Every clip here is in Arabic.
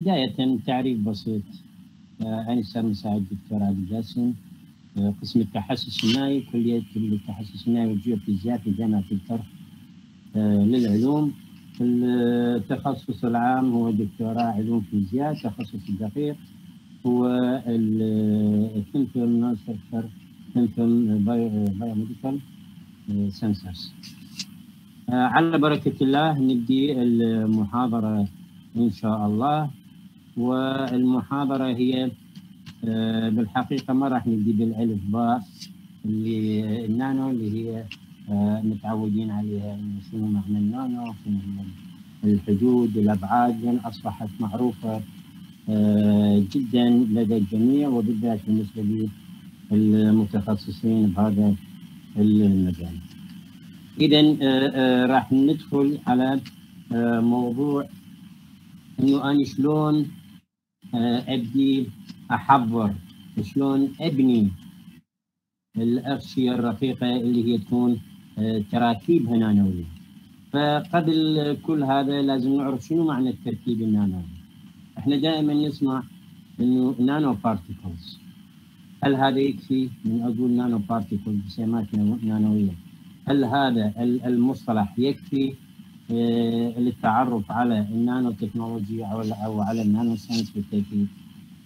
بداية تعريف بسيط. أنا أستاذ مساعد دكتور علي جاسم. قسم التحسس النائي كلية التحسس النائي والجيوفيزياء في جامعة الكرخ للعلوم. التخصص العام هو دكتوراه علوم فيزياء تخصص الدقيق هو ال thin film nanostructure thin film biomedical sensors على بركة الله نبدي المحاضرة إن شاء الله. والمحاضرة هي آه، بالحقيقة ما راح نبدي بالألف باء اللي النانو اللي هي آه، متعودين عليها شنو معنى النانو شنو الحدود الأبعاد لأن أصبحت معروفة آه، جدا لدى الجميع وبالذات بالنسبة للمتخصصين بهذا المجال. إذا راح ندخل على موضوع إنه أنا شلون ابدي أحضر. شلون ابني؟ الأغشية الرقيقه اللي هي تكون تراكيب نانويه فقبل كل هذا لازم نعرف شنو معنى التركيب النانوي. إحنا دائما نسمع إنه nanoparticles هل هذا يكفي؟ من أقول nanoparticles بسمات نانوية. هل هذا المصطلح يكفي؟ للتعرف على النانو تكنولوجي أو على ال nanoscience بالتاكيد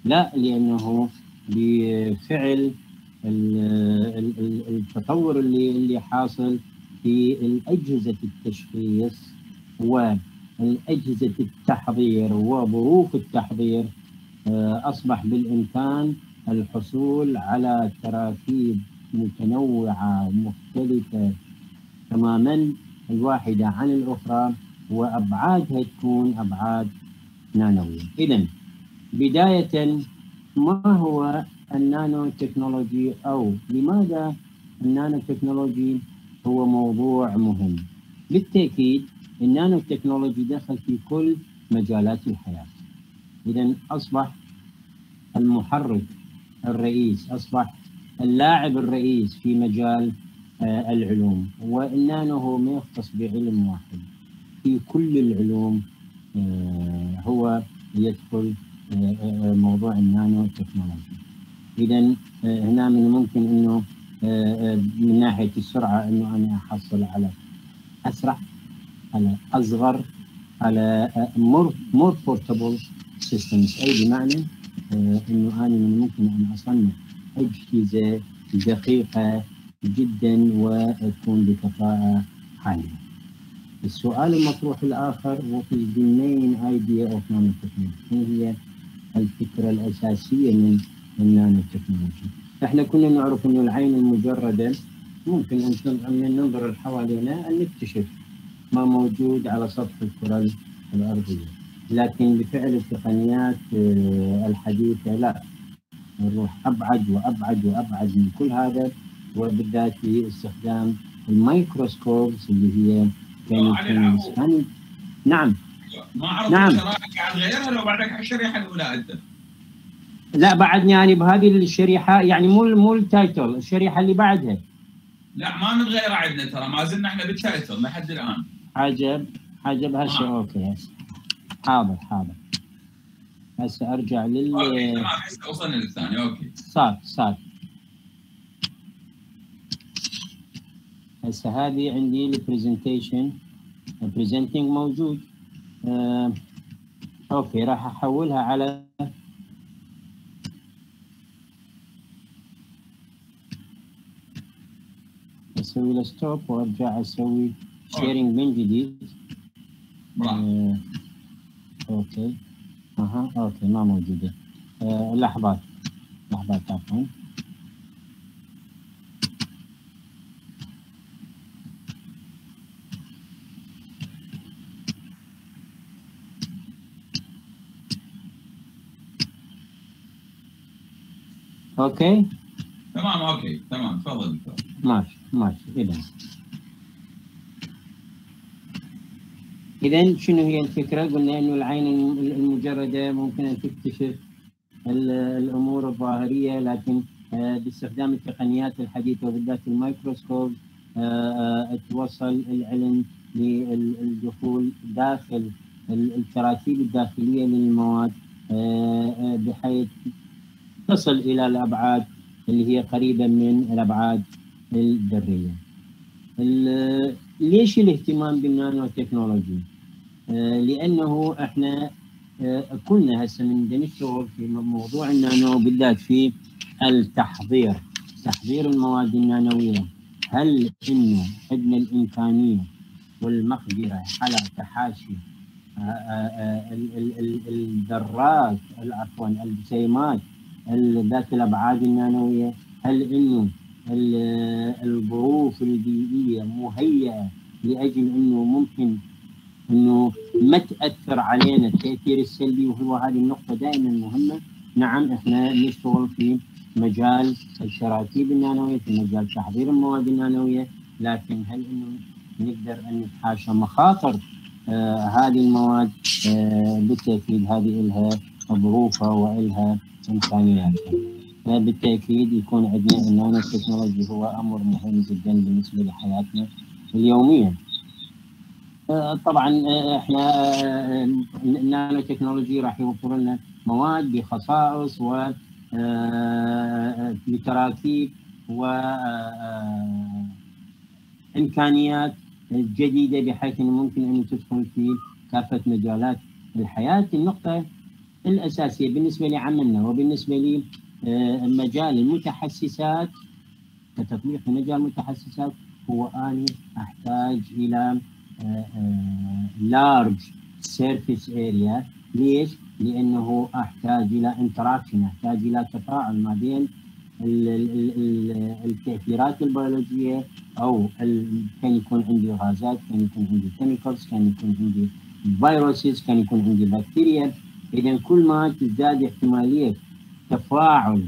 لا لأنه بفعل التطور اللي اللي حاصل في الأجهزة التشخيص والأجهزة التحضير وظروف التحضير أصبح بالإمكان الحصول على تراكيب متنوعة ومختلفه تماما. الواحدة عن الأخرى وابعادها تكون أبعاد نانوية. اذا بداية ما هو النانو تكنولوجي أو لماذا النانو تكنولوجي هو موضوع مهم بالتأكيد النانو تكنولوجي دخل في كل مجالات الحياة إذا أصبح المحرك الرئيس أصبح اللاعب الرئيس في مجال العلوم. والنانو هو ما يختص بعلم واحد. في كل العلوم آه هو يدخل موضوع النانو تكنولوجي إذا هنا من الممكن أنه من ناحية السرعة أنه أنا أحصل على أسرع على أصغر على more more portable systems أي بمعنى أنه أنا من الممكن أن أصنع أجهزة دقيقة جدا وتكون بكفاءة عاليه. السؤال المطروح what is the main idea of nanotechnology؟ هي الفكرة الأساسية من النانو تكنولوجي إحنا كنا نعرف إنه العين المجردة ممكن أن ننظر حوالينا أن نكتشف ما موجود على سطح الكرة الأرضية لكن بفعل التقنيات الحديثة لا نروح أبعد وأبعد وأبعد من كل هذا وبالذات باستخدام الميكروسكوبس اللي هي كانت نعم. ما عرفت نعم. شرائحك عن غيرها لو بعدك على الشريحة الأولى أنت. لا بعدني يعني بهذه الشريحة يعني مو مو ال title الشريحة اللي بعدها. لا ما نتغير عندنا ترى ما زلنا إحنا بال title لحد الآن. عجب عجب هسه. آه. okay هسه. حاضر حاضر. هسه أرجع okay لل تمام هسه وصلنا للثاني okay. صار صار. هسه هذه عندي ال presentation ال presenting موجود آه. okay راح أحولها على أسوي له stop وأرجع أسوي sharing من جديد آه. okay أها okay ما موجودة آه. لحظات لحظات عفوا okay؟ تمام okay تمام تفضل دكتور. ماشي ماشي اذا اذا شنو هي الفكرة؟ قلنا إنه العين الم- المجردة ممكن أن تكتشف ال- الأمور الظاهرية لكن آه، باستخدام التقنيات الحديثة وبالذات الميكروسكوب آه، آه، توصل العلم للدخول داخل ال- التراكيب الداخلية للمواد بحيث تصل إلى الأبعاد اللي هي قريبة من الأبعاد الذرية ليش الاهتمام بالنانو تكنولوجي؟ لأنه إحنا كنا هسه من نشتغل في موضوع النانو بالذات في التحضير تحضير المواد النانوية هل إنه عندنا الإمكانية والمقدرة على تحاشي الذرات عفوا الجسيمات ذات الأبعاد النانويه هل انه الظروف البيئيه مهيئة لأجل إنه ممكن إنه ما تأثر علينا التأثير السلبي؟ وهو هذه النقطة دائما مهمة. نعم إحنا نشتغل في مجال التراكيب النانويه في مجال تحضير المواد النانويه لكن هل إنه نقدر أن نتحاشى مخاطر آه هذه المواد آه بالتأكيد هذه لها ظروفها وإلها امكانياتها فبالتاكيد يكون عندنا النانو تكنولوجي هو أمر مهم جدا بالنسبة لحياتنا اليومية. آه طبعا آه، إحنا آه، النانو تكنولوجي راح يوفر لنا مواد بخصائص و بتراكيب وامكانيات جديدة بحيث إنه ممكن أن تدخل في كافة مجالات الحياة النقطة الأساسية بالنسبة لعملنا وبالنسبة لي مجال المتحسسات كتطبيق مجال المتحسسات هو أني أحتاج إلى large surface area ليش؟ لأنه أحتاج إلى interaction أحتاج إلى تفاعل ما بين التأثيرات البيولوجية أو كان يكون عندي غازات كان يكون عندي chemicals كان يكون عندي viruses كان يكون عندي بكتيريا إذا كل ما تزداد احتمالية تفاعل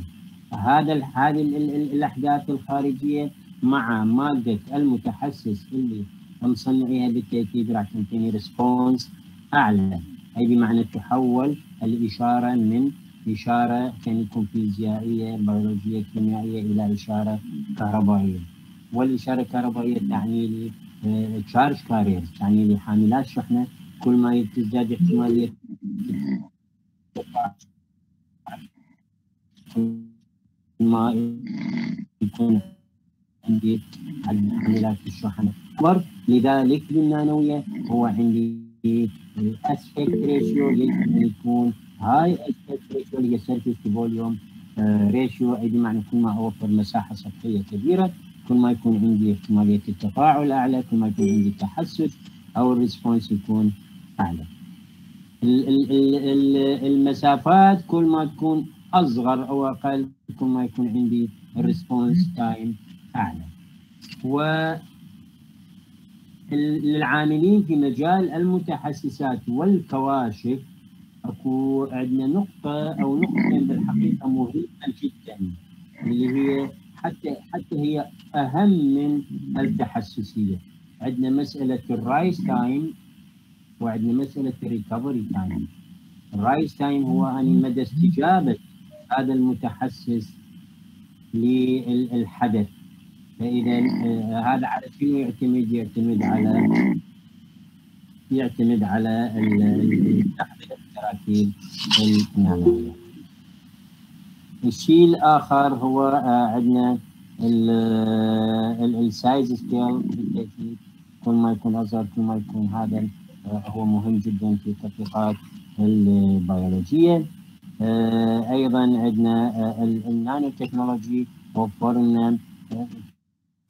هذا هذه الأحداث الخارجية مع مادة المتحسس اللي مصنعيها بالتأكيد راح تنطي response أعلى. أي بمعنى تحول الإشارة من إشارة كان يكون فيزيائية بيولوجية كيميائية إلى إشارة كهربائية. والإشارة الكهربائية تعني لي تشارج كارير تعني لي حاملات شحنة. كل ما تزداد احتمالية ما يكون عندي حاملات الشحنة لذلك بالنانوية هو عندي ال aspect ratio يكون high aspect ratio اللي هي surface volume ratio أي بمعنى كل ما أوفر مساحة سطحية كبيرة كل ما يكون عندي احتمالية التفاعل أعلى كل ما يكون عندي تحسس أو ال response يكون أعلى. المسافات كل ما تكون أصغر أو أقل كل ما يكون عندي ال response time أعلى. و للعاملين في مجال المتحسسات والكواشف أكو عندنا نقطة أو نقطتين بالحقيقة مهمة جدا اللي هي حتى حتى هي أهم من التحسسية. عندنا مسألة ال rise time وعندنا مسألة ال recovery time ال rise time هو أن مدى استجابة هذا المتحسس للحدث فإذا آه، هذا على شنو يعتمد؟ يعتمد على يعتمد على التراكيب النانويه. الشيء الآخر هو آه، عندنا ال size scale بالتاكيد كل ما يكون أصغر كل ما يكون هذا هو مهم جدا في التطبيقات البيولوجية. أيضا عندنا النانو تكنولوجي وفر لنا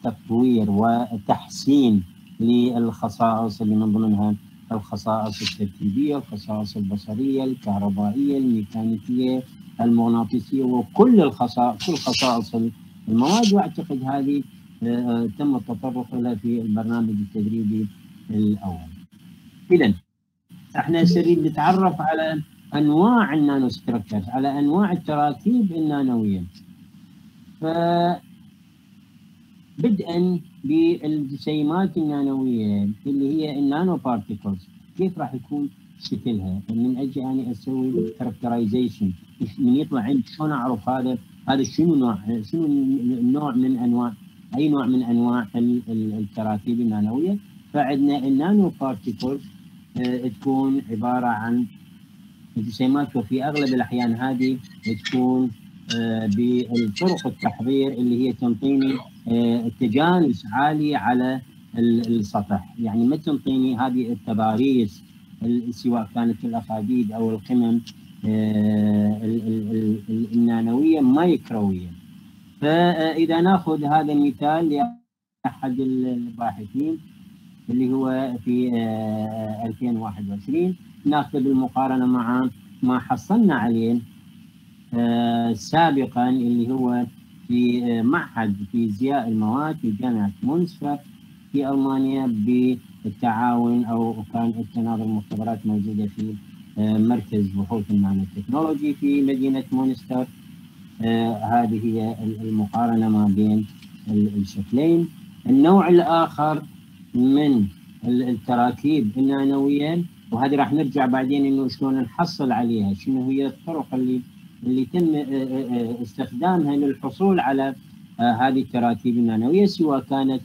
تطوير وتحسين للخصائص اللي من ضمنها الخصائص التركيبيه، الخصائص البصرية، الكهربائية، الميكانيكية، المغناطيسية وكل الخصائص كل خصائص المواد وأعتقد هذه آه، تم التطرق لها في البرنامج التدريبي الأول. اذا إحنا نريد نتعرف على أنواع ال nano structures على أنواع التراكيب النانوية. ف بدءا بالجسيمات النانوية اللي هي ال nano particles كيف راح يكون شكلها؟ من أجل اني أسوي characterization من يطلع عندي شلون أعرف هذا هذا شنو نوع شنو النوع من أنواع أي نوع من أنواع التراكيب النانوية؟ فعندنا ال nano particles تكون عبارة عن الجسيمات وفي أغلب الأحيان هذه تكون آه، بالطرق التحضير اللي هي تنطيني آه، تجانس عالي على السطح. يعني ما تنطيني هذه التضاريس سواء كانت الاخاديد أو القمم آه، النانوية مايكروية. فإذا نأخذ هذا المثال لأحد الباحثين اللي هو في 2021 ناخذ بالمقارنة مع ما حصلنا عليه آه، سابقا اللي هو في آه، معهد فيزياء المواد في جامعة مونستر في ألمانيا بالتعاون أو كان التناظر المختبرات موجودة في آه، مركز بحوث ال nano technology في مدينة مونستر هذه هي المقارنة ما بين الشكلين. النوع الآخر من التراكيب النانوية. وهذه راح نرجع بعدين إنه شلون نحصل عليها شنو هي الطرق اللي اللي تم آه، آه، آه، استخدامها للحصول على هذه التراكيب النانوية سواء كانت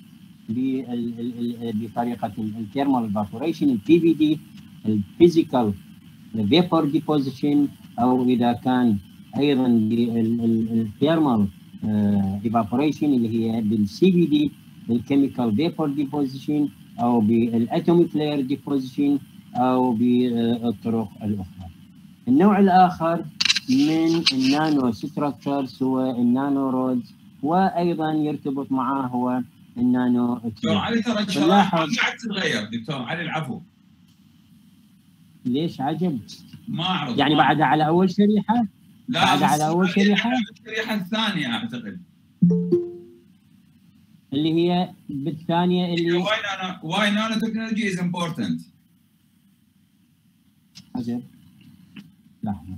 بطريقة ال thermal evaporation ال PVD ال physical vapor deposition أو إذا كان أيضا بال thermal evaporation اللي هي بال CVD ال chemical vapor deposition أو بال atomic layer deposition أو بالطرق الأخرى. النوع الآخر من ال nano structures هو ال nano rods وأيضا يرتبط معاه هو النانو دكتور علي ترى الشرائح ما قاعد تتغير دكتور علي العفو ليش عجب؟ ما أعرف يعني بعد على أول شريحة؟ لا بعد على أول شريحة؟ الشريحه الثانية أعتقد اللي هي بالثانية اللي why nano why nano technology is important لحظة.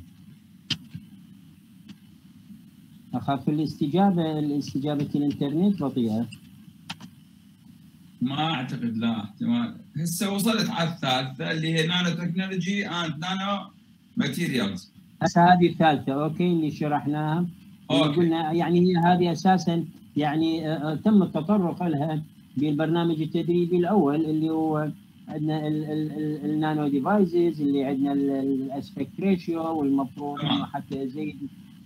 أخاف الاستجابة الاستجابة الإنترنت بطيئة. ما أعتقد لا. احتمال هسه وصلت على الثالثة اللي هي nano technology and nano materials هسه هذه الثالثة okay اللي شرحناها. okay. قلنا يعني هي هذه أساسا يعني آه، آه، تم التطرق لها بالبرنامج التدريبي الأول اللي هو عندنا ال nano devices اللي عندنا ال aspect ratio والمفروض إنه حتى زي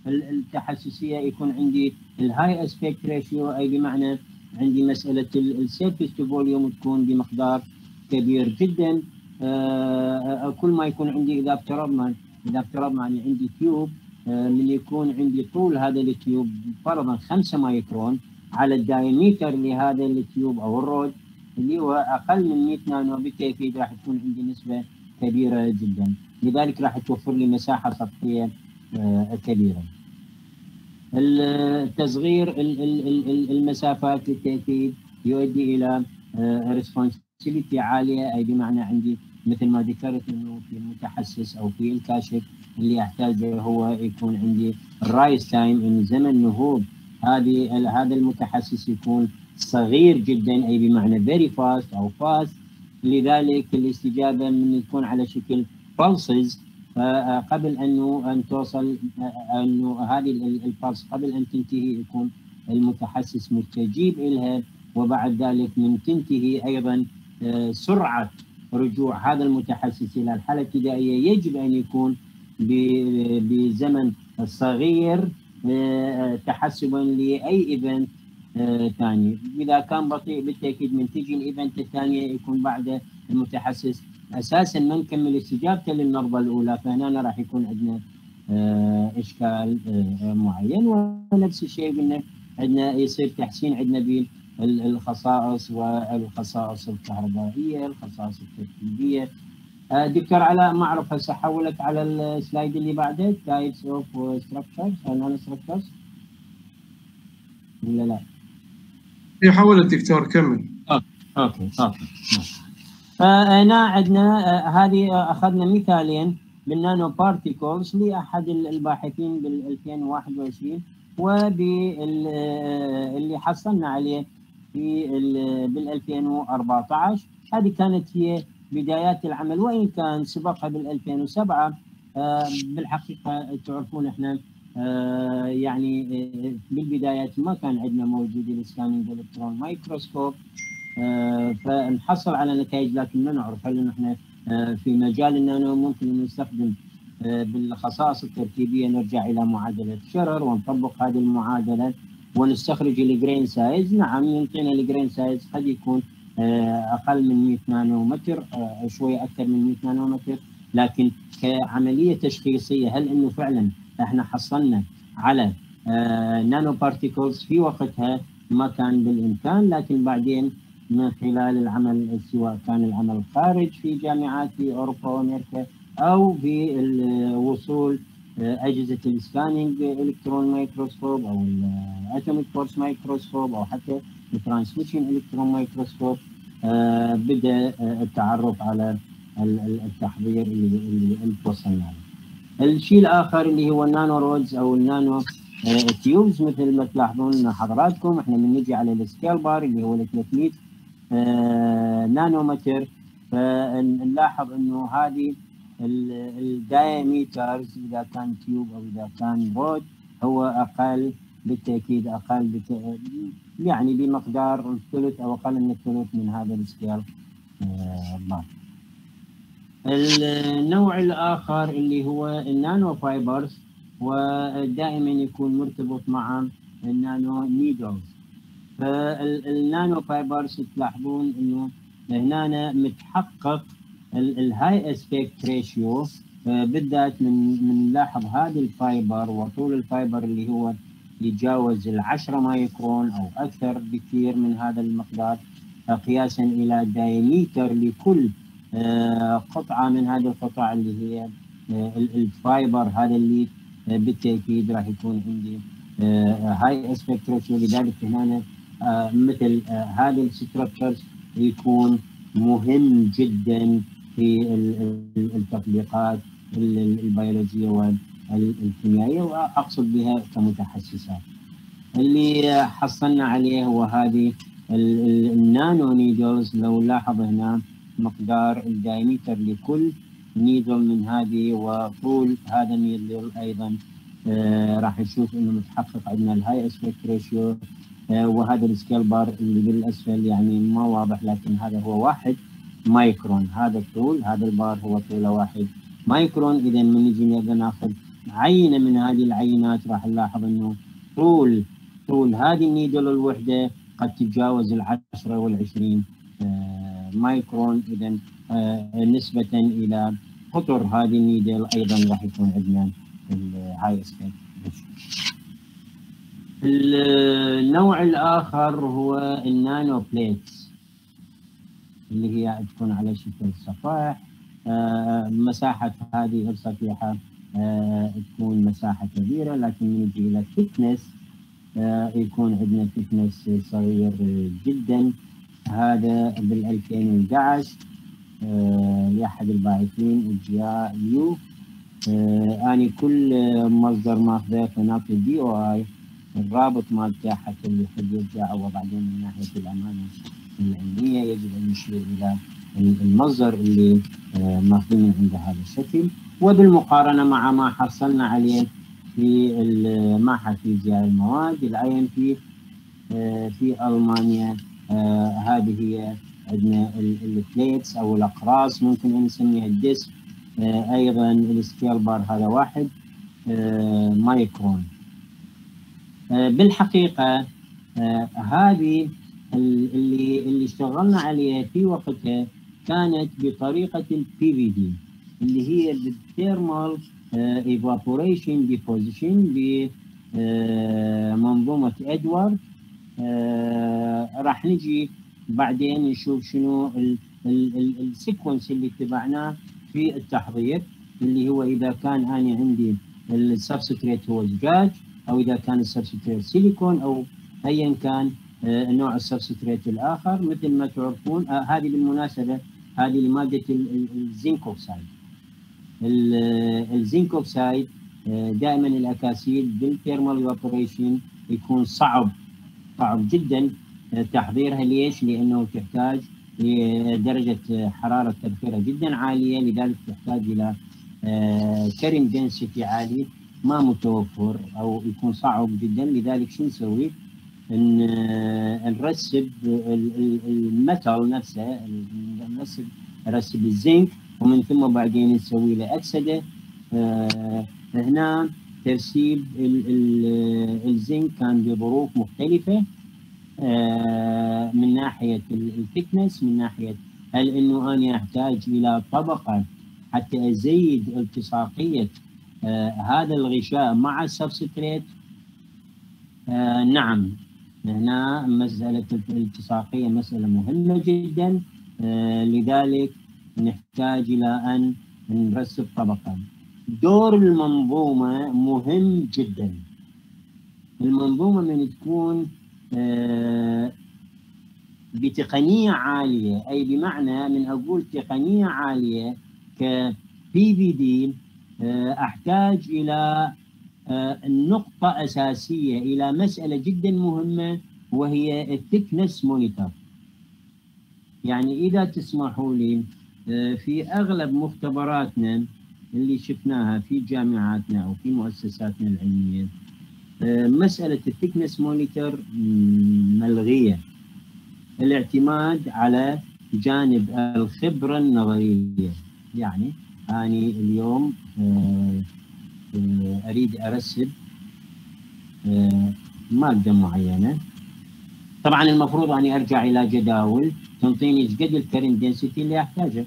التحسسية يكون عندي ال high aspect ratio أي بمعنى عندي مسألة ال surface to volume تكون بمقدار كبير جدا. آه كل ما يكون عندي إذا افترضنا إذا افترضنا إني عندي tube من يكون عندي طول هذا ال tube فرضا 5 مايكرون على ال diameter لهذا ال tube أو ال rod اللي هو أقل من 100 نانو بالتاكيد راح تكون عندي نسبة كبيرة جدا. لذلك راح توفر لي مساحة سطحية آه كبيرة. التصغير المسافات للتأكيد يؤدي إلى responsibility عالية. أي بمعنى عندي مثل ما ذكرت إنه في المتحسس أو في الكاشف اللي احتاجه هو يكون عندي ال rise time إن زمن نهوض. هذه هذا المتحسس يكون صغير جدا أي بمعنى very fast أو fast لذلك الاستجابة من تكون على شكل pulses. فقبل أنه أن توصل أنه هذه ال pulse قبل أن تنتهي يكون المتحسس مستجيب لها وبعد ذلك من تنتهي أيضا آه، سرعة رجوع هذا المتحسس إلى الحالة الابتدائية. يجب أن يكون بزمن صغير آه، تحسبا لأي event آه، ثاني. إذا كان بطيء بالتأكيد من تجي ال event الثانية يكون بعد المتحسس أساسا ما نكمل استجابته للنرضى الأولى فهنا راح يكون عندنا آه، إشكال معين. ونفس الشيء قلنا عندنا يصير تحسين عندنا بالخصائص والخصائص الكهربائية الخصائص التركيبية. دكتور علاء ما أعرف هسه حولك على ال slide اللي بعده types of structures nanostructures ولا لا؟ اي حولت دكتور كمل. okay okay okay. فهنا عندنا آه، هذه آه، أخذنا مثالين بال nanoparticles لأحد الباحثين بال 2021 وباللي آه، حصلنا عليه في بال 2014 هذه كانت هي بدايات العمل وإن كان سبقها بال 2007 بالحقيقة تعرفون إحنا يعني بالبدايات ما كان عندنا موجود ال scanning electron microscope آه، فنحصل على نتائج لكن ما نعرف هل نحن آه، في مجال النانو ممكن نستخدم بالخصائص التركيبية نرجع إلى معادلة شرر ونطبق هذه المعادلة ونستخرج ال grain size. نعم يعطينا ال grain size قد يكون أقل من 100 نانومتر شوية أكثر من 100 نانومتر. لكن كعملية تشخيصية هل إنه فعلا إحنا حصلنا على nanoparticles في وقتها؟ ما كان بالإمكان. لكن بعدين من خلال العمل سواء كان العمل خارج في جامعات في أوروبا وأمريكا أو في الوصول أجهزة ال scanning electron microscope أو ال atomic force microscope أو حتى ال transmission electron microscope بدأ التعرف على التحضير اللي اللي توصلنا له. الشيء الآخر اللي هو ال nanorods أو ال nanotubes مثل ما تلاحظون حضراتكم إحنا من نجي على ال scale bar اللي هو ال 300 نانومتر فنلاحظ إنه هذه ال diameters إذا كان tube أو إذا كان rod هو أقل بالتاكيد أقل بت... يعني بمقدار الثلث أو أقل من الثلث من هذا ال scale bar. النوع الآخر اللي هو ال nanofibers ودائما يكون مرتبط مع ال nanoneedles فال nanofibers تلاحظون إنه هنا متحقق ال high aspect ratio بالذات من بنلاحظ هذه ال fiber وطول ال fiber اللي هو يتجاوز ال 10 مايكرون أو أكثر بكثير من هذا المقدار قياسا إلى diameter لكل قطعة من هذه القطع اللي هي ال fiber هذا اللي بالتأكيد راح يكون عندي high aspect ratio لذلك هنا مثل هذه ال structures يكون مهم جدا في التطبيقات البيولوجية. والكيميائيه وأقصد بها كمتحسسات. اللي حصلنا عليه هو هذه ال nanoneedles. لو لاحظ هنا مقدار ال diameter لكل needle من هذه وطول هذا ال needle أيضا آه راح نشوف إنه متحقق عندنا ال high ratio آه وهذا ال scale bar اللي بالأسفل يعني ما واضح لكن هذا هو واحد مايكرون. هذا الطول هذا البار هو طوله واحد مايكرون. اذا من نجي ناخذ عينه من هذه العينات راح نلاحظ إنه طول طول هذه ال needle الوحدة قد تتجاوز العشرة والعشرين آه مايكرون اذا نسبة إلى قطر هذه ال needle أيضا راح يكون عندنا ال high aspect النوع الآخر هو ال nanoplates اللي هي تكون على شكل صفائح آه مساحة هذه الصفيحة آه تكون مساحة كبيرة لكن نجي إلى ال thickness آه يكون عندنا thickness صغير جدا. هذا بال 2011 لأحد الباحثين الجيا يو. أنا كل مصدر ماخذه فناطي ال DOI الرابط مالته حتى اللي يحب يرجع وبعدين من ناحية الأمانة العلمية يجب أن نشير إلى المصدر اللي ماخذين من عنده هذا الشكل. وبالمقارنة مع ما حصلنا عليه في معهد فيزياء المواد ال IMP في ألمانيا هذه هي عندنا ال plates أو الأقراص ممكن إن نسميها ال disk أيضا ال scale bar هذا واحد مايكرون بالحقيقة هذه اللي اللي اشتغلنا عليها في وقتها كانت بطريقة ال PVD اللي هي بال thermal evaporation deposition بمنظومه ادوارد راح نجي بعدين نشوف شنو ال sequence اللي اتبعناه في التحضير اللي هو إذا كان أنا عندي ال substrate هو زجاج أو إذا كان ال substrate سيليكون أو ايا كان نوع ال substrate الآخر مثل ما تعرفون هذه بالمناسبة هذه لماده ال zinc oxide ال zinc oxide دائما الأكاسيد بال thermal evaporation يكون صعب صعب جدا تحضيرها ليش؟ لأنه تحتاج لدرجة حرارة تبخيرها جدا عالية لذلك تحتاج إلى current density عالي ما متوفر أو يكون صعب جدا لذلك شو نسوي؟ نرسب ال metal نفسه نرسب الزنك ومن ثم بعدين نسوي له اكسده آه، هنا ترسيب ال- ال- الزنك كان بظروف مختلفة. آه، من ناحية ال thickness من ناحية هل إنه أنا أحتاج إلى طبقة حتى أزيد التصاقية آه، هذا الغشاء مع السبستريت؟ نعم. هنا مسألة الالتصاقية مسألة مهمة جدا. لذلك نحتاج إلى أن نرسب طبقا. دور المنظومة مهم جدا. المنظومة من تكون آه، بتقنية عالية أي بمعنى من أقول تقنية عالية ك PVD أحتاج إلى آه، نقطة أساسية إلى مسألة جدا مهمة وهي ال thickness monitor. يعني إذا تسمحوا لي في أغلب مختبراتنا اللي شفناها في جامعاتنا أو في مؤسساتنا العلمية آه، مسألة ال thickness monitor ملغية. الاعتماد على جانب الخبرة النظرية. يعني أنا اليوم آه، آه، أريد أرسب آه، مادة معينة. طبعا المفروض أني أرجع إلى جداول تنطيني قد ال current density اللي أحتاجه.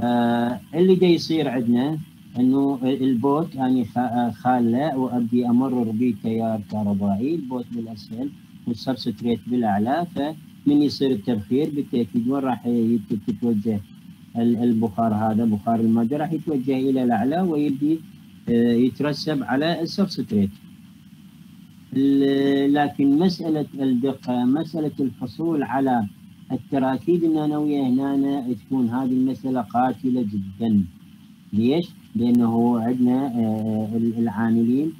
آه، اللي دا يصير عندنا إنه ال boat اني خا- خالة وابدي امرر به تيار كهربائي. ال boat بالأسفل وال substrate بالأعلى. فمن يصير التبخير بالتأكيد وين راح يت- تتوجه ال- البخار هذا بخار الماده راح يتوجه إلى الأعلى ويبدي آه، يترسب على ال substrate. ال- لكن مسألة الدقة مسألة الحصول على التراكيب النانوية هنا تكون هذه المسألة قاتلة جدا. ليش؟ لأنه عندنا آه، العاملين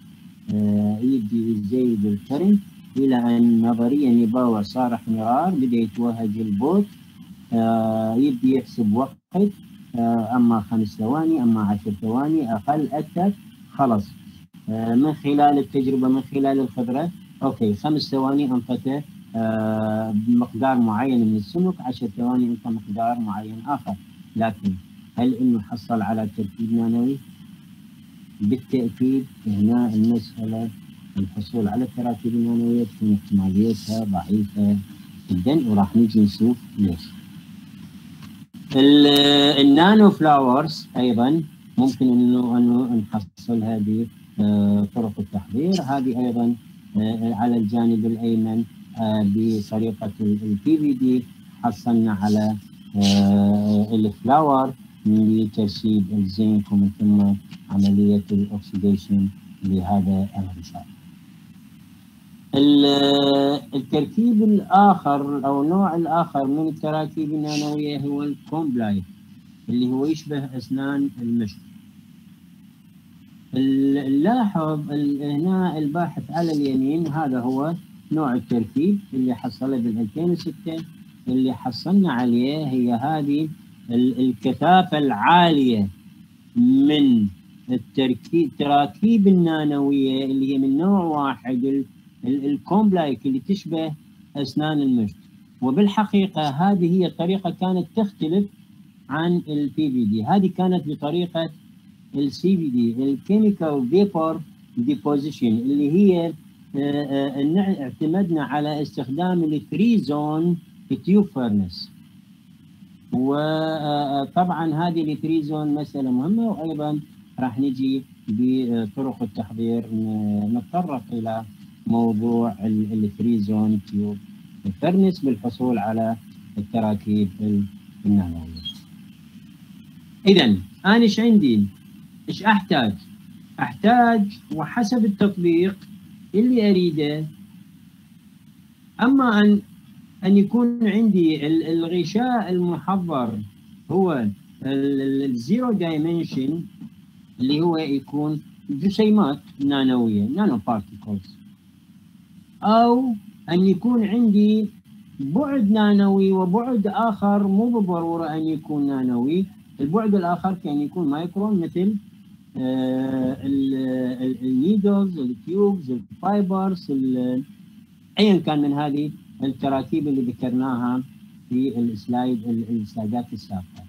آه، يبدي يزيد ال current إلى أن نظريا يباوع صار احمرار بدأ يتوهج ال boat آه، يبدي يحسب وقت أما خمس ثواني أما عشر ثواني أقل أكثر خلص من خلال التجربة من خلال الخبرة. okay خمس ثواني انطته آه، بمقدار معين من السمك عشر ثواني انطت مقدار معين آخر لكن هل إنه حصل على تركيب نانوي؟ بالتأكيد هنا المسألة الحصول على التراكيب النانويه تكون احتماليتها ضعيفة جدا وراح نجي نشوف ليش. ال- ال nano flowers أيضا ممكن إنه أنه نحصلها بطرق التحضير هذه أيضا آه، على الجانب الأيمن آه، بطريقة ال PVD حصلنا على آه، ال flower لترسيب الزنك ومن ثم عملية ال oxidation لهذا الغشاء. ال- التركيب الآخر أو النوع الآخر من التراكيب النانوية هو ال comb-like اللي هو يشبه أسنان المشط. ال- نلاحظ هنا الباحث على اليمين هذا هو نوع التركيب اللي حصله بال 2006 اللي حصلنا عليه هي هذه ال- الكثافة العالية من التركيب التراكيب النانوية اللي هي من نوع واحد ال- ال- ال comb-like اللي تشبه أسنان المشط. وبالحقيقة هذه هي طريقة كانت تختلف عن ال PVD هذه كانت بطريقة ال CVD ال chemical vapor deposition اللي هي آه، آه، اعتمدنا على استخدام ال three zone tube furnace وطبعا هذه ال three zone مسألة مهمة وأيضا راح نجي بطرق التحضير نتطرق إلى موضوع ال three zone tube furnace بالحصول على التراكيب النانوية. اذا أنا إيش عندي؟ إيش أحتاج؟ أحتاج وحسب التطبيق اللي أريده. أما ان أن يكون عندي ال- الغشاء المحضر هو ال zero dimension اللي هو يكون جسيمات نانوية nano particles أو أن يكون عندي بعد نانوي وبعد آخر مو بالضرورة أن يكون نانوي. البعد الآخر كان يكون مايكرون مثل ال needles ال tubes ال fibers ال- ايا كان من هذه التراكيب اللي ذكرناها في ال slide السلايدات السابقة.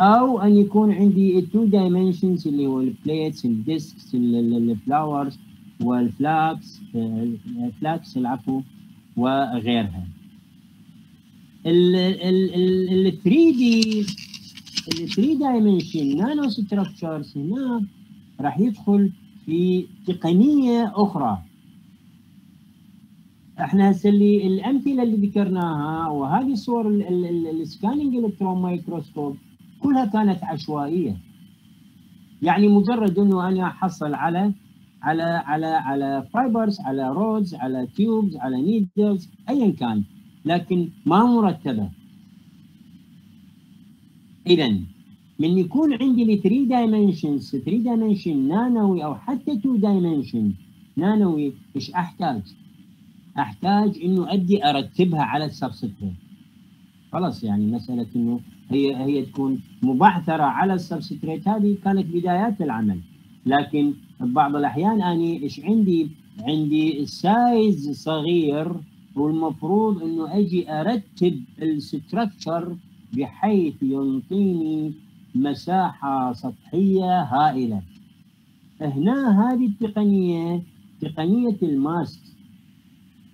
أو أن يكون عندي ال two dimensions اللي هو البليتس الديسكس الفلاورز والفلاكس الفلاكس العفو وغيرها ال 3D ال 3 dimension nano structures هنا راح يدخل في تقنية أخرى. إحنا هسه اللي الأمثلة اللي ذكرناها وهذه الصور ال scanning electron microscope كلها كانت عشوائية. يعني مجرد إنه أنا أحصل على على على على fibers على rods على tubes على needles ايا كان. لكن ما مرتبة. اذا من يكون عندي ال 3 dimensions 3 dimension نانوي أو حتى 2 dimension نانوي إيش أحتاج؟ أحتاج إنه ابدي أرتبها على ال substrate خلاص يعني مسألة إنه هي هي تكون مبعثرة على ال substrate هذه كانت بدايات العمل لكن بعض الأحيان أني إيش عندي؟ عندي size صغير والمفروض إنه أجي أرتب ال structure بحيث ينطيني مساحة سطحية هائلة. هنا هذه التقنية تقنية ال mask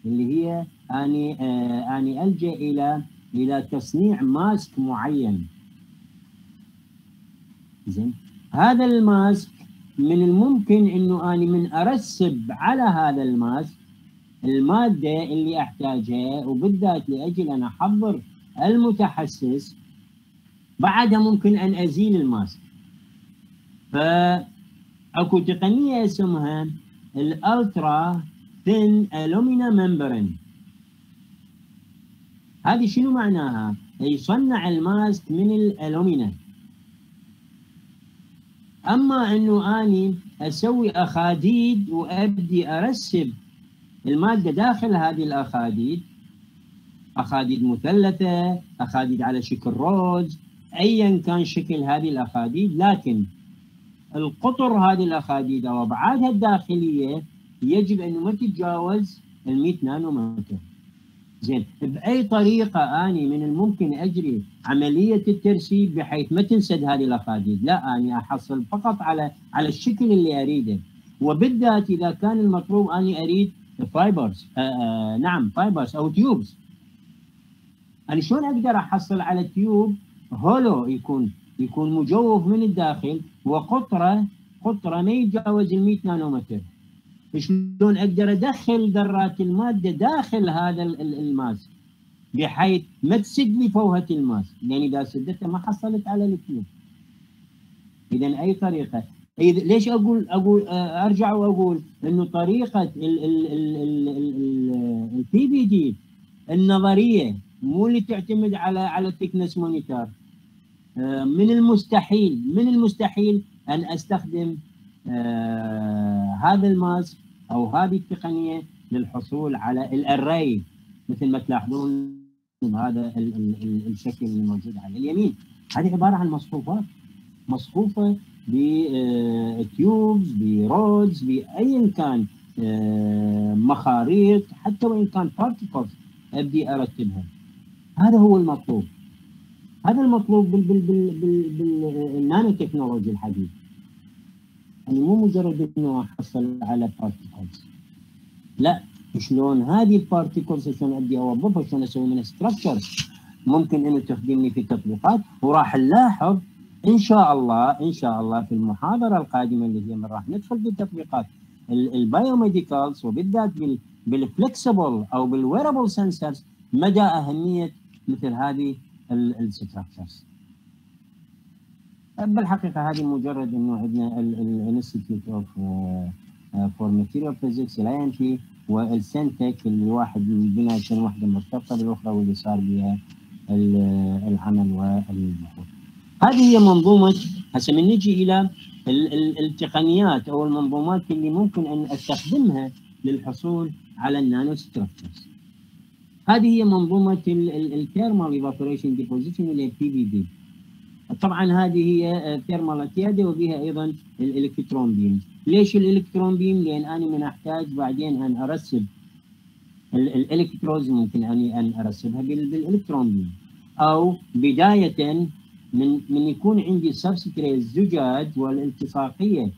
اللي هي أني آه أني ألجأ إلى إلى تصنيع mask معين. زين هذا ال mask من الممكن إنه أني من أرسب على هذا ال mask المادة اللي أحتاجها وبالذات لأجل أن أحضر المتحسس بعدها ممكن أن أزيل ال mask. فأكو تقنية اسمها ال ultra thin alumina membrane. هذه شنو معناها؟ يصنع ال mask من ال alumina. أما أنه أني أسوي أخاديد وأبدي أرسب المادة داخل هذه الأخاديد أخاديد مثلثة أخاديد على شكل روز ايا كان شكل هذه الأخاديد لكن القطر هذه الأخاديد أو أبعادها الداخلية يجب انه ما تتجاوز ال 100 نانومتر. زين بأي طريقة أني من الممكن أجري عملية الترسيب بحيث ما تنسد هذه الأخاديد؟ لا أني أحصل فقط على على الشكل اللي أريده. وبالذات إذا كان المطلوب أني أريد fibers آه آه نعم fibers أو tubes أنا شلون أقدر احصل على tube hollow يكون يكون مجوف من الداخل وقطره قطره ما يتجاوز ال 100 نانومتر شلون أقدر ادخل ذرات الماده داخل هذا ال mask بحيث ما تسد لي فوهه ال mask لأن اذا سدتها ما حصلت على ال tube اذا اي طريقه إذا ليش أقول أقول ارجع واقول انه طريقه ال PVD النظريه مو اللي تعتمد على على ال thickness monitor من المستحيل من المستحيل أن أستخدم آه هذا ال mask أو هذه التقنية للحصول على ال array مثل ما تلاحظون هذا ال ال الشكل الموجود على اليمين. هذه عبارة عن مصفوفات مصفوفة ب tubes ب rods بايا كان آه مخاريط حتى وإن كان particles أبدي ارتبها هذا هو المطلوب. هذا المطلوب بال بال بال بال بال nano technology الحديث. يعني مو مجرد إنه أحصل على particles لا شلون هذه ال particles شلون ابدي أوظفها شلون أسوي منها structure ممكن إنه تخدمني في تطبيقات وراح نلاحظ إن شاء الله إن شاء الله في المحاضرة القادمة اللي هي من راح ندخل في تطبيقات ال biomedicals وبالذات بال flexible أو بال wearable sensors مدى أهمية مثل هذه ال structures بالحقيقة هذه مجرد إنه عندنا ال institute of فور ماتيريال فيزيكس الاي ام تي والسنتك الواحد بناء كان واحدة مرتبطة بالأخرى واللي صار بها العمل والبحوث. هذه هي منظومة هسه من نجي إلى التقنيات أو المنظومات اللي ممكن أن أستخدمها للحصول على النانو ستراكشرز. هذه هي منظومة الثيرمال ايفابوريشن ديبوزيشن اللي بي بي دي. طبعا هذه هي ثيرمال اكياده وبها أيضا ال electron beam ليش ال electron beam لأن أنا من أحتاج بعدين أن أرسب ال electrodes ممكن أني أن أرسبها بال electron beam أو بداية من من يكون عندي substrate زجاج والالتصاقية.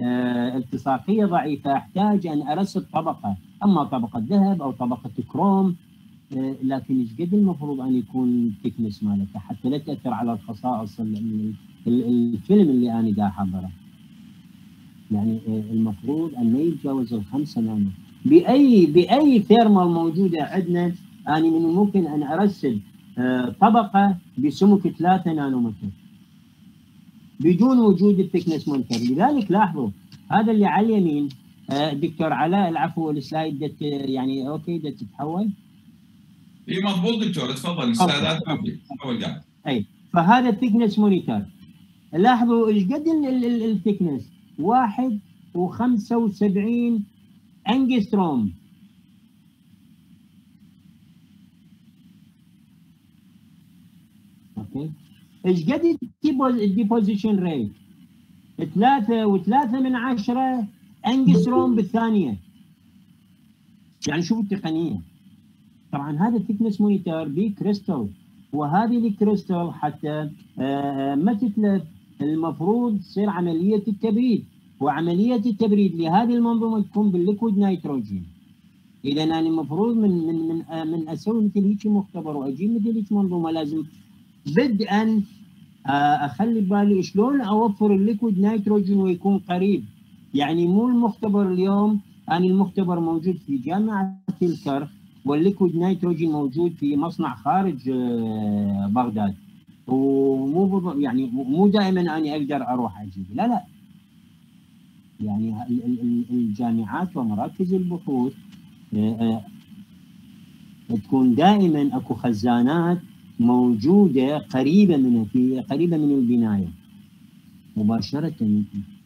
آه التصاقية ضعيفة أحتاج أن أرسب طبقة. أما طبقة ذهب أو طبقة كروم آه لكن إيش قد المفروض أن يكون ال thickness مالته؟ حتى لا تأثر على الخصائص الفيلم اللي أنا دا أحضره. يعني آه المفروض أن ما يتجاوز الخمسه نانو. بأي بأي thermal موجودة عندنا أنا من الممكن أن ارسب آه طبقة بسمك 3 نانومتر. بدون وجود ال thickness monitor لذلك لاحظوا هذا اللي على اليمين آه دكتور علاء العفو ال slide يعني okay تتحول. اي مضبوط دكتور تفضل في اول قاعد اي فهذا ال thickness monitor لاحظوا إيش قد وخمسة وسبعين angstrom okay. إيش قد ال deposition rate؟ ثلاثة وثلاثة من عشرة انجستروم بالثانية. يعني شوفوا التقنية. طبعا هذا ال thickness monitor ب crystal وهذه الكريستال حتى ما تتلف المفروض تصير عملية التبريد وعملية التبريد لهذه المنظومة تكون بال liquid nitrogen. إذا أنا المفروض من من من من أسوي مثل هيك مختبر وأجيب مثل هيك منظومة لازم بدءا أخلي بالي شلون أوفر ال liquid nitrogen ويكون قريب. يعني مو المختبر اليوم أنا المختبر موجود في جامعة الكرخ والليكويد نيتروجين موجود في مصنع خارج بغداد. ومو يعني مو دائما أنا أقدر أروح أجيب لا لا. يعني الجامعات ومراكز البحوث تكون دائما أكو خزانات موجودة قريبة من في قريبة من البناية. مباشرة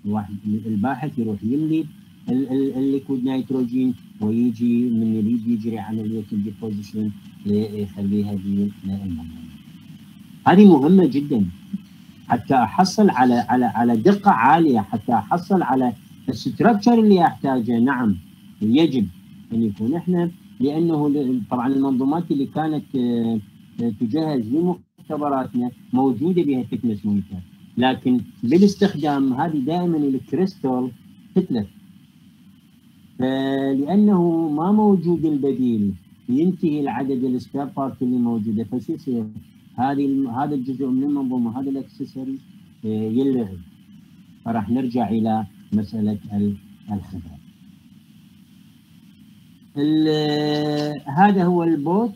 الواحد الباحث يروح يملي ال liquid nitrogen ويجي من يريد يجري عمليه ال deposition يخليها بالمنظومه. هذه مهمة جدا. حتى أحصل على على على دقة عالية حتى أحصل على ال structure اللي احتاجه نعم يجب أن يكون إحنا لأنه طبعا المنظومات اللي كانت تجهز لمختبراتنا موجودة بها ال thickness monitor لكن بالاستخدام هذه دائما الكريستال تتلف فلانه ما موجود البديل ينتهي العدد ال spare part اللي موجوده فشو يصير؟ هذه هذا الجزء من المنظومة هذا ال accessory يلغي فراح نرجع إلى مسألة الخبره. هذا هو ال boat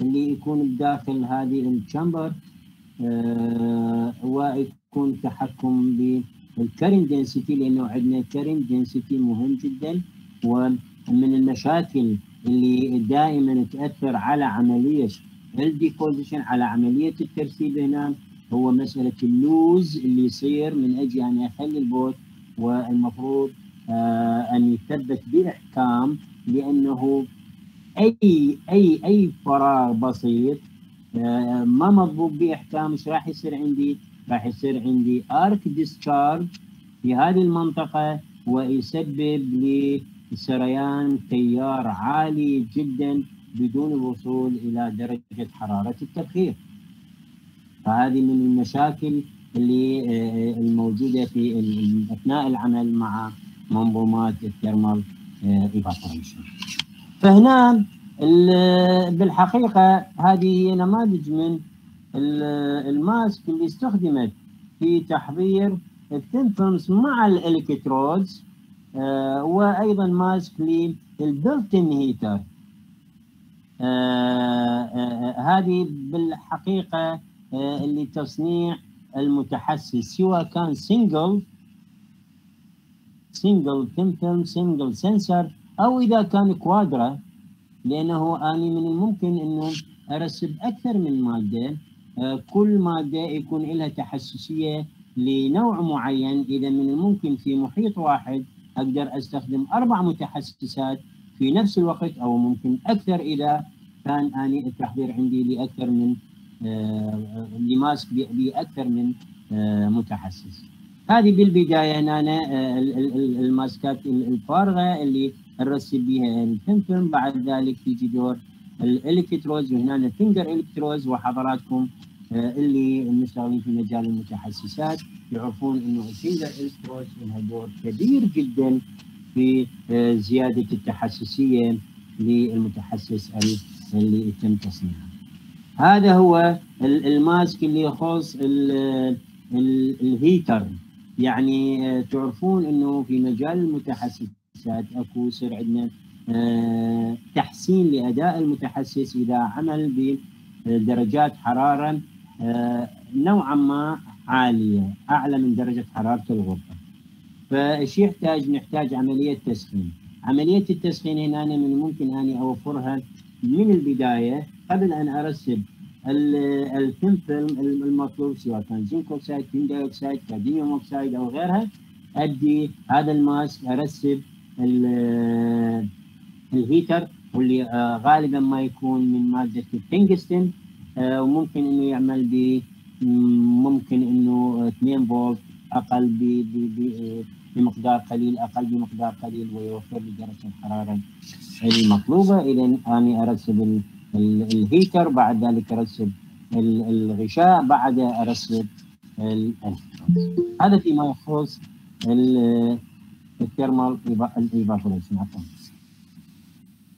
اللي يكون بداخل هذه ال chamber آه ويكون تحكم بال current density لأنه عندنا current density مهم جدا ومن المشاكل اللي دائما تأثر على عملية ال deposition على عملية الترسيب هنا هو مسألة ال loose اللي يصير من أجي يعني اخلي ال boat والمفروض آه أن يثبت بإحكام لأنه أي أي أي فراغ بسيط آه ما مضبوط بإحكام إيش راح يصير عندي؟ راح يصير عندي ارك ديسشارج في هذه المنطقة ويسبب لسريان تيار عالي جدا بدون الوصول إلى درجة حرارة التبخير. فهذه من المشاكل اللي آه الموجودة في أثناء العمل مع منظومات ال thermal evaporation. فهنا بالحقيقة هذه هي نماذج من ال mask اللي استخدمت في تحضير ال thin films مع ال electrodes وأيضا mask لل built-in heater. هذه بالحقيقة اللي تصنيع المتحسس. سواء كان single single thin film single sensor أو إذا كان quadra لأنه اني من الممكن إنه أرسب أكثر من مادة. كل ماده يكون لها تحسسية لنوع معين إذا من الممكن في محيط واحد أقدر أستخدم أربع متحسسات في نفس الوقت أو ممكن أكثر إذا كان أني التحضير عندي لأكثر من ل mask باكثر من متحسس. هذه بالبداية هنا ال mask ات الفارغة اللي نرسب بها ال thin film بعد ذلك يجي دور ال electrodes وهنا ال finger electrodes وحضراتكم آه، اللي المشتغلين في مجال المتحسسات يعرفون إنه ال finger electrode لها دور كبير جدا في آه، زيادة التحسسية للمتحسس ال- اللي يتم تصنيعه. هذا هو ال- الماسك اللي يخص ال- ال- الهيتر يعني آه، تعرفون إنه في مجال المتحسسات أكو يصير عندنا تحسين لأداء المتحسس إذا عمل بدرجات حرارة آه، نوعا ما عالية أعلى من درجة حرارة الغرفة. فإيش يحتاج؟ نحتاج عملية تسخين. عملية التسخين هنا أنا من الممكن أني أوفرها من البداية قبل أن أرسب ال- ال thin film المطلوب سواء كان zinc oxide، tin dioxide، cadmium oxide أو غيرها أدي هذا ال mask أرسب ال heater واللي آه، غالبا ما يكون من مادة التنجستن آه، وممكن إنه يعمل ب ممكن إنه 2 فولت أقل ب ب- بمقدار قليل أقل بمقدار قليل ويوفر لي درجة الحرارة المطلوبة. اذا أنا أرسب ال- ال- ال heater بعد ذلك أرسب ال- الغشاء بعد أرسب هذا فيما يخص ال- ال thermal evaporation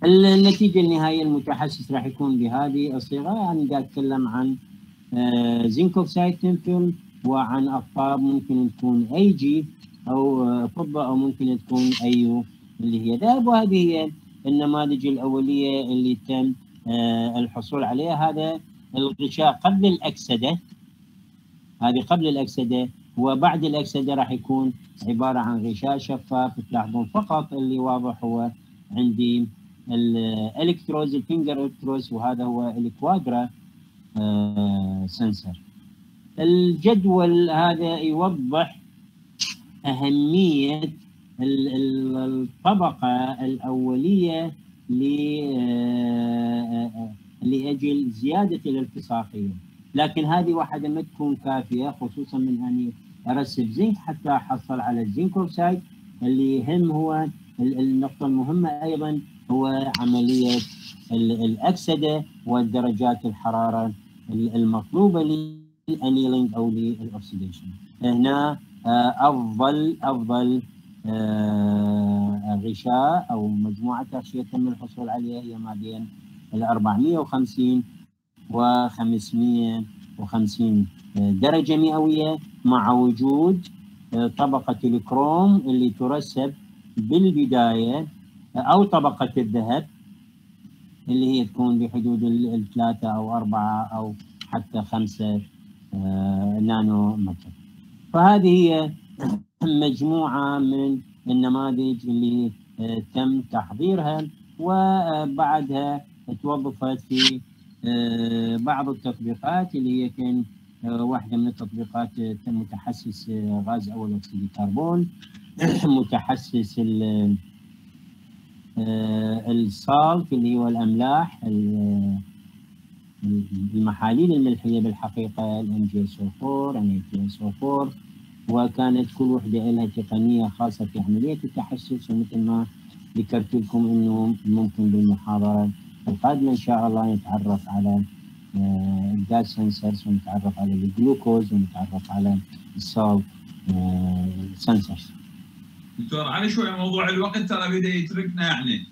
النتيجة النهائية المتحسس راح يكون بهذه الصيغة. أنا قاعد أتكلم عن آه، zinc oxide thin film وعن اقطاب ممكن تكون اي جي أو آه، فضة أو ممكن تكون Au اللي هي ذهب. وهذه هي النماذج الأولية اللي تم آه، الحصول عليها. هذا الغشاء قبل الأكسدة. هذه قبل الأكسدة وبعد الأكسدة راح يكون عبارة عن غشاء شفاف تلاحظون فقط اللي واضح هو عندي ال electrodes ال finger electrodes وهذا هو ال quadra آه، سنسر الجدول هذا يوضح أهمية ال- ال- الطبقة الأولية ل- آه، آه، لأجل زيادة الالتصاقية. لكن هذه واحدة ما تكون كافية خصوصا من أني أرسب زنك حتى أحصل على الزنك أوكسايد اللي يهم هو ال- النقطة المهمة أيضا هو عملية ال- الأكسدة والدرجات الحرارة ال- المطلوبة لل annealing أو لل oxidation هنا آه، أفضل أفضل آه، غشاء أو مجموعة أغشية تم الحصول عليها هي ما بين ال 450 و 550 درجة مئوية مع وجود آه، طبقة الكروم اللي ترسب بالبداية أو طبقة الذهب اللي هي تكون بحدود ال- الثلاثة أو أربعة أو حتى خمسة آه، نانو متر. فهذه هي مجموعة من النماذج اللي آه، تم تحضيرها وبعدها توظفت في آه، بعض التطبيقات اللي هي كان آه، واحدة من التطبيقات آه، تم متحسس آه، غاز أول أكسيد الكربون متحسس ال- آه، ال salt اللي هو الأملاح ال- المحاليل الملحية بالحقيقة الام جي اس أو 4 ام تي اس أو 4 وكانت كل وحدة لها تقنية خاصة في عملية التحسس ومثل ما ذكرت لكم إنه ممكن بالمحاضرة القادمة إن شاء الله نتعرف على آه، ال gas sensors ونتعرف على الجلوكوز ونتعرف على السالت sensors دكتور على شوي موضوع الوقت ترى بدا يتركنا يعني.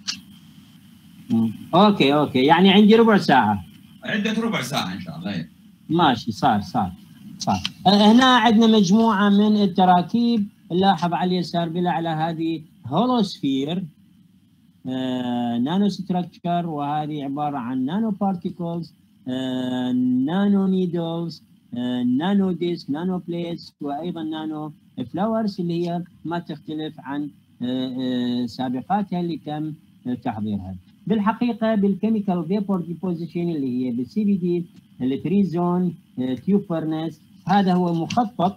okay okay. يعني عندي ربع ساعة. عدة ربع ساعة إن شاء الله. ماشي صار صار صار. هنا عندنا مجموعة من التراكيب. نلاحظ على اليسار بالأعلى هذه hollow sphere آه، nano structure وهذه عبارة عن nano particles آه، nano needles آه، nano disk nano plates وأيضا nano flowers اللي هي ما تختلف عن آه، آه، سابقاتها اللي تم آه، تحضيرها. بالحقيقة بال chemical vapor deposition اللي هي بال CVD ال three zone tube furnace هذا هو مخطط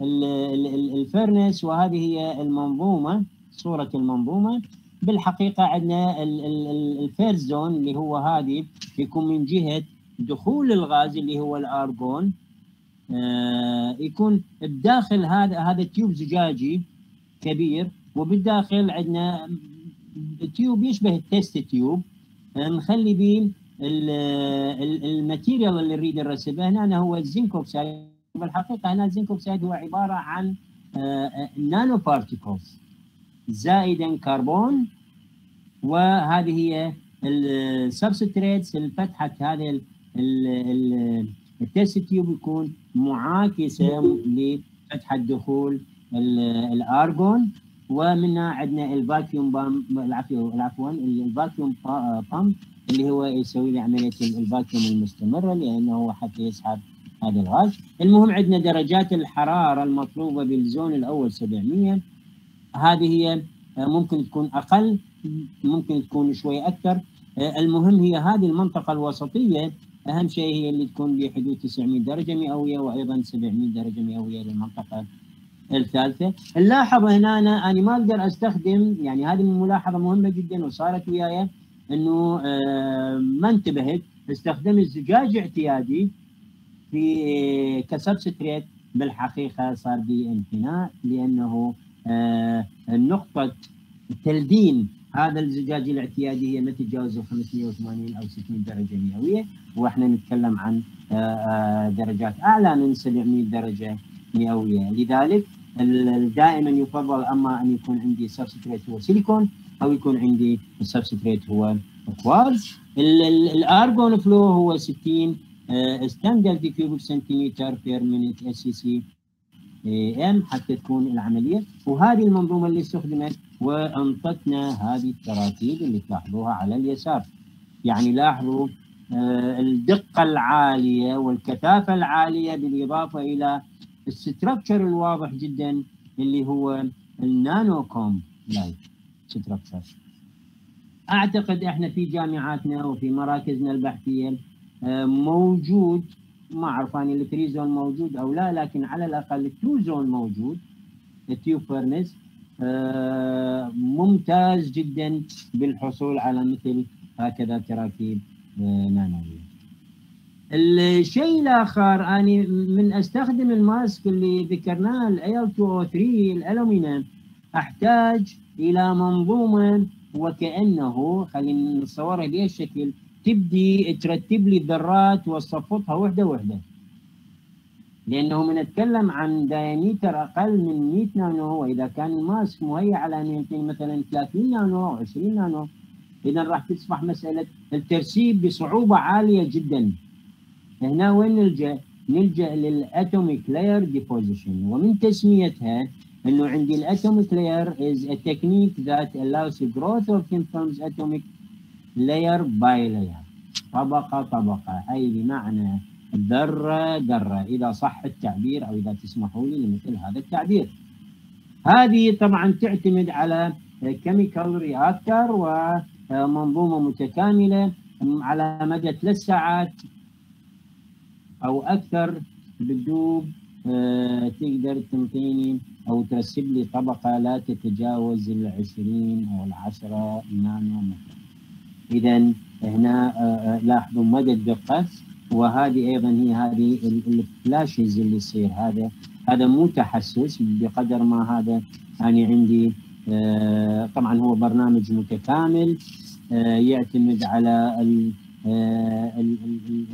ال- ال- ال- ال furnace وهذه هي المنظومة صورة المنظومة. بالحقيقة عندنا ال- ال- ال- ال first zone اللي هو هذه يكون من جهة دخول الغاز اللي هو الأرجون. يكون بداخل هذا هذا tube زجاجي كبير وبالداخل عندنا tube يشبه ال test tube آه، نخلي به ال material اللي نريد نرسبه. هنا هو الزنك oxide بالحقيقة هنا الزنك oxide هو عبارة عن nano particles زائدا كربون وهذه هي ال substrates الفتحه هذه ال test tube يكون معاكسه لفتحه دخول الأرجون ومنها عندنا ال vacuum بام عفوا ال vacuum pump اللي هو يسوي لي عملية ال vacuum المستمرة لأنه هو حتى يسحب هذا الغاز. المهم عندنا درجات الحرارة المطلوبة بالزون الأول 700 هذه هي ممكن تكون أقل ممكن تكون شوي أكثر. المهم هي هذه المنطقة الوسطية أهم شيء هي اللي تكون بحدود 900 درجة مئوية وأيضا 700 درجة مئوية للمنطقة الثالثة. نلاحظ هنا أنا, أنا ما أقدر استخدم يعني هذه ملاحظه مهمة جدا وصارت وياي إنه آه ما انتبهت. استخدمت زجاج اعتيادي في ك substrate. بالحقيقة صار بي انحناء لأنه آه نقطة تلدين هذا الزجاج الاعتيادي هي ما تتجاوز 580 أو 600 درجة مئوية وإحنا نتكلم عن آه درجات أعلى من 700 درجة مئوية. لذلك دائما يفضل أما أن يكون عندي substrate هو سيليكون أو يكون عندي ال substrate هو كوارز الارجون flow هو 60 standard cubic centimeter per minute SCCM حتى تكون العملية. وهذه المنظومة اللي استخدمت وانطتنا هذه التراكيب اللي تلاحظوها على اليسار. يعني لاحظوا آه الدقة العالية والكثافة العالية بالإضافة إلى ال structure الواضح جدا اللي هو ال nano comb like structure أعتقد إحنا في جامعاتنا وفي مراكزنا البحثية موجود ما أعرف اني ال three zone موجود أو لا لكن على الأقل ال two zone موجود. ال tube furnace ممتاز جدا بالحصول على مثل هكذا تراكيب نانويه الشيء الآخر اني من أستخدم ال mask اللي ذكرناه ال 203 الألومنيوم. أحتاج إلى منظومة وكأنه خلينا نصورها بهالشكل تبدي ترتب لي الذرات وتصفطها وحدة وحدة. لأنه من نتكلم عن diameter أقل من 100 نانو وإذا كان ال mask مهيئ على يعطيني مثلا 30 نانو أو 20 نانو اذا راح تصبح مسألة الترسيب بصعوبة عالية جدا. هنا وين نلجأ؟ نلجأ لل atomic layer deposition ومن تسميتها إنه عندي ال atomic layer a technique that allows the growth of films atomic layer by طبقة طبقة. أي بمعنى؟ ذرة ذرة إذا صح التعبير أو إذا تسمحوا لي لمثل هذا التعبير. هذه طبعا تعتمد على chemical reactor ومنظومة متكاملة على مدى ثلاث ساعات أو أكثر بتدوب تقدر تنطيني أو ترسب لي طبقة لا تتجاوز العشرين أو العشرة نانو متر اذا هنا لاحظوا مدى الدقة. وهذه أيضا هي هذه الفلاشز اللي يصير. هذا هذا مو تحسس بقدر ما هذا يعني عندي طبعا هو برنامج متكامل يعتمد على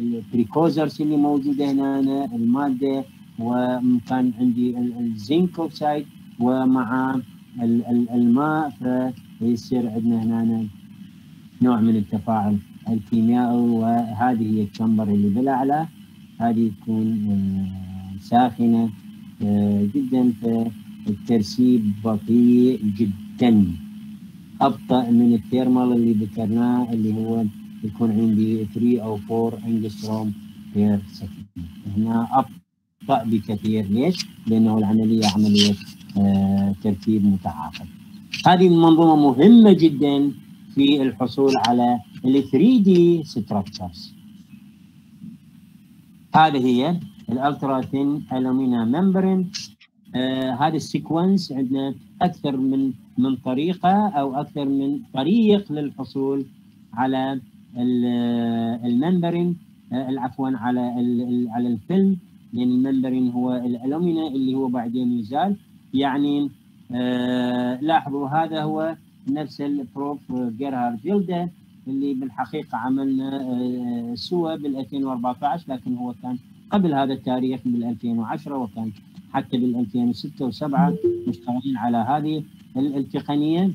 ال precursors اللي موجودة هنا المادة وكان عندي الزنك oxide ومع الماء فيصير عندنا هنا نوع من التفاعل. الكيميائي وهذه هي ال chamber اللي بالاعلى هذه تكون ساخنة جدا فالترسيب بطيء جدا. أبطأ من ال thermal اللي ذكرناه اللي هو يكون عندي 3 أو 4 angstrom per second هنا أبطأ بكثير. ليش؟ لأنه العملية عملية ترتيب متعاقب هذه المنظومه مهمة جدا في الحصول على ال 3D structures هذه هي ال ultra thin alumina membrane آه هذا ال sequence عندنا أكثر من من طريقة أو أكثر من طريق للحصول على ال membrane آه عفوا على على الفيلم. لأن ال membrane هو ال alumina اللي هو بعدين يزال. يعني آه لاحظوا هذا هو نفس ال prof جيرهارد جيلدا اللي بالحقيقة عملنا آه، سوى بال 2014 لكن هو كان قبل هذا التاريخ بال 2010 وكان حتى بال 2006 و7 مشتغلين على هذه التقنية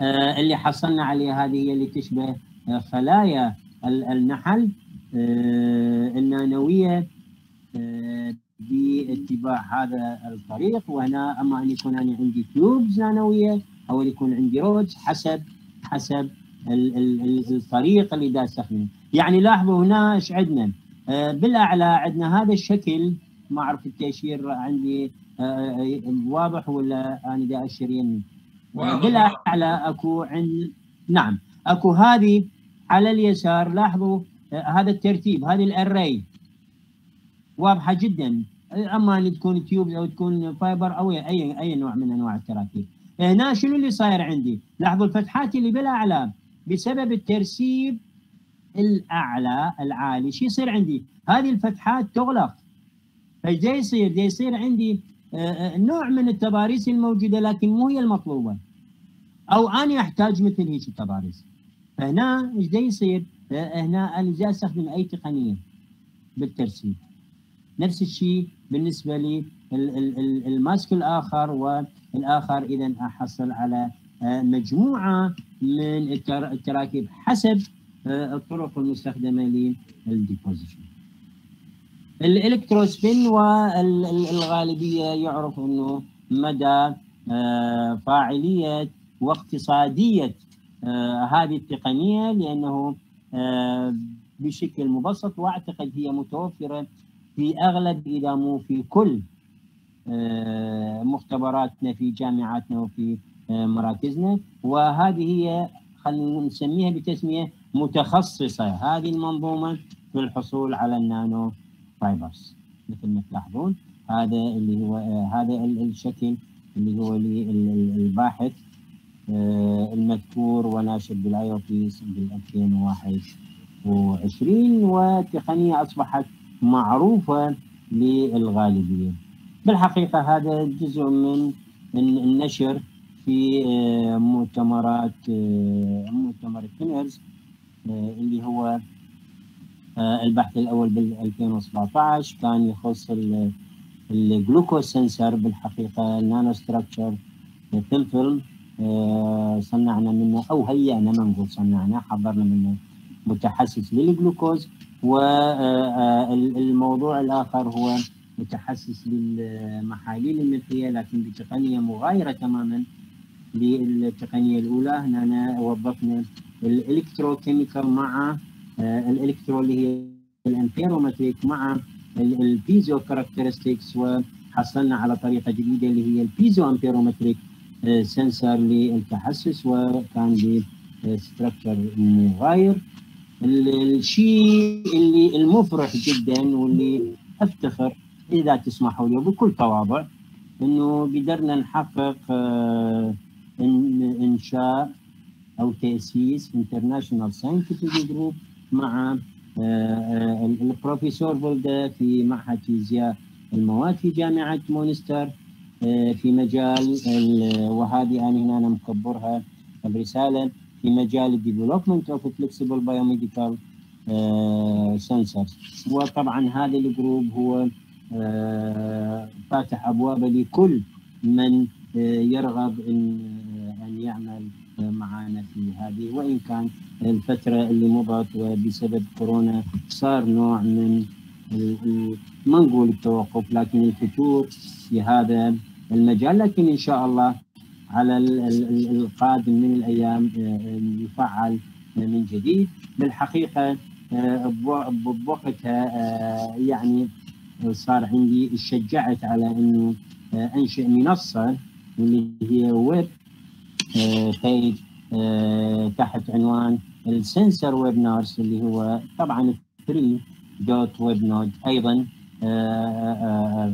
آه، اللي حصلنا عليها هذه هي اللي تشبه آه، خلايا النحل النانوية باتباع هذا الطريق. وهنا أما أن يكون عندي تيوبز نانوية أو يكون عندي رودز حسب حسب ال ال الطريق اللي دا استخدمه يعني لاحظوا هنا إيش عندنا؟ آه بالأعلى عندنا هذا الشكل. ما أعرف التاشير عندي آه, آه، واضح ولا أنا دا اشير يمين بالأعلى أكو عند نعم أكو هذه على اليسار. لاحظوا هذا الترتيب هذه ال array. واضحة جدا. أما إن تكون tube أو تكون fiber أو أي أي نوع من أنواع التراكيب. هنا شنو اللي صاير عندي؟ لاحظوا الفتحات اللي بالأعلى. بسبب الترسيب الأعلى العالي. شو يصير عندي؟ هذه الفتحات تغلق. فايش يصير يصير عندي آه، آه، نوع من التضاريس الموجودة لكن مو هي المطلوبة. أو أنا أحتاج مثل هيك التضاريس فهنا إيش يصير؟ هنا أنا جاي أستخدم أي تقنية بالترسيب. نفس الشيء بالنسبة لي الماسك الآخر والآخر إذا أحصل على آه، مجموعة من التراكيب حسب آه، الطرق المستخدمة لل deposition. ال electrospin والغالبيه يعرف إنه مدى آه، فاعلية واقتصادية هذه التقنية لأنه بشكل مبسط وأعتقد هي متوفرة في أغلب إذا مو في كل آه، مختبراتنا في جامعاتنا وفي آه، مراكزنا وهذه هي خلينا نسميها بتسمية متخصصة. هذه المنظومة في الحصول على ال nanofibers. مثل ما تلاحظون هذا اللي هو آه، هذا الشكل اللي هو الباحث المذكور وناشر بال IOP بال 2021 والتقنيه أصبحت معروفة للغالبية. بالحقيقة هذا جزء من النشر في آه، مؤتمرات آه، مؤتمر التنرز آه، اللي هو البحث الأول بال 2017 كان يخص ال glucose sensor بالحقيقة ال nanostructure film صنعنا منه أو هيئنا ما نقول صنعنا حضرنا منه متحسس للجلوكوز. والموضوع الآخر هو متحسس للمحاليل الملحية لكن بتقنية مغايرة تماما للتقنية الأولى. هنا وظفنا ال electrochemical مع ال electro اللي هي ال amperometric مع ال piezo characteristics وحصلنا على طريقة جديدة اللي هي ال piezo amperometric sensor للتحسس. وكان ب structure مغاير. الشيء اللي المفرح جدا واللي أفتخر إذا تسمحوا لي بكل تواضع إنه قدرنا نحقق آه، انشاء أو تأسيس international scientific group مع آه، آه، البروفيسور بولدا في معهد فيزياء المواد في جامعة مونستر في مجال وهذه أنا هنا مكبرها برساله في مجال ال development of flexible biomedical sensors وطبعا هذا ال group هو فاتح أبوابه لكل من يرغب إن يعمل معنا في هذه وإن كان الفترة اللي مضت وبسبب كورونا صار نوع من ما نقول التوقف لكن الفتور في هذا المجال. لكن إن شاء الله على القادم من الأيام آه، يفعل من جديد. بالحقيقة آه، بوقتها آه، يعني صار عندي شجعت على إنه أنشئ منصة اللي هي web page تحت عنوان ال sensor webinars اللي هو طبعا free dot Webnode أيضا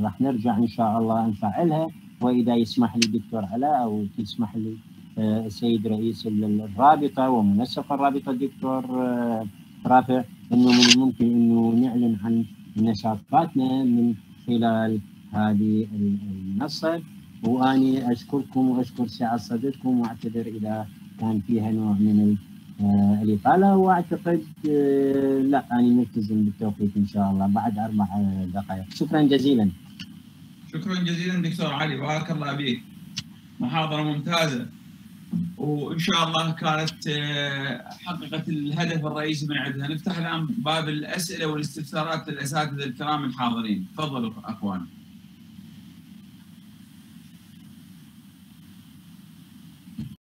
راح نرجع إن شاء الله نفعلها. وإذا يسمح لي دكتور علاء أو تسمح لي آه، السيد رئيس الرابطة ومنسق الرابطة الدكتور آه، رافع إنه من الممكن إنه نعلن عن نشاطاتنا من خلال هذه المنصه وأني أشكركم وأشكر سعه صدركم وأعتذر إذا كان فيها نوع من آه، الإطالة وأعتقد آه، لا أنا ملتزم بالتوقيت إن شاء الله بعد أربع آه، دقائق. شكرا جزيلا. شكرا جزيلا دكتور علي بارك الله بك محاضرة ممتازة. وإن شاء الله كانت آه، حققت الهدف الرئيسي من عندها نفتح الآن باب الأسئلة والاستفسارات للأساتذة الكرام الحاضرين. تفضلوا أخوان.